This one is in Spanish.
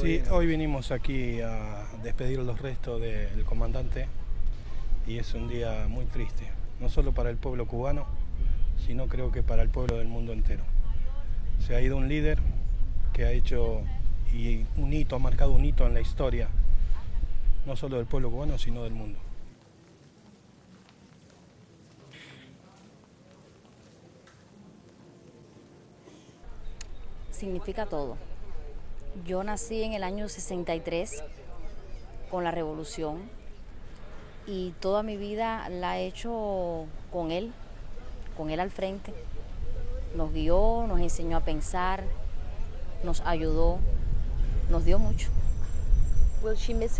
Sí, hoy vinimos aquí a despedir los restos del comandante y es un día muy triste, no solo para el pueblo cubano, sino creo que para el pueblo del mundo entero. Se ha ido un líder que ha hecho y un hito, ha marcado un hito en la historia, no solo del pueblo cubano, sino del mundo. Significa todo. Yo nací en el año 63 con la revolución y toda mi vida la he hecho con él, con él al frente. Nos guió, nos enseñó a pensar, nos ayudó, nos dio mucho. Will she miss